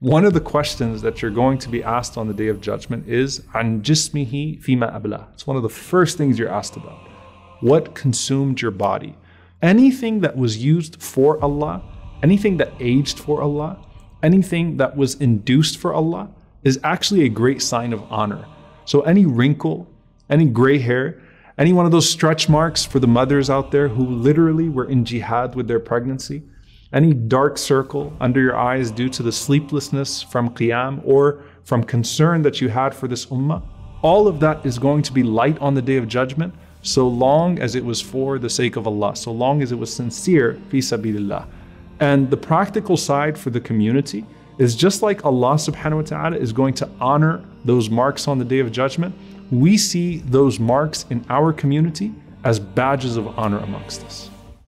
One of the questions that you're going to be asked on the day of judgment is an jismihi fima abla. It's one of the first things you're asked about. What consumed your body? Anything that was used for Allah, anything that aged for Allah, anything that was induced for Allah is actually a great sign of honor. So any wrinkle, any gray hair, any one of those stretch marks for the mothers out there who literally were in jihad with their pregnancy, any dark circle under your eyes due to the sleeplessness from qiyam or from concern that you had for this ummah, all of that is going to be light on the day of judgment so long as it was for the sake of Allah, so long as it was sincere, fi sabilillah. And the practical side for the community is just like Allah subhanahu wa ta'ala is going to honor those marks on the day of judgment, we see those marks in our community as badges of honor amongst us.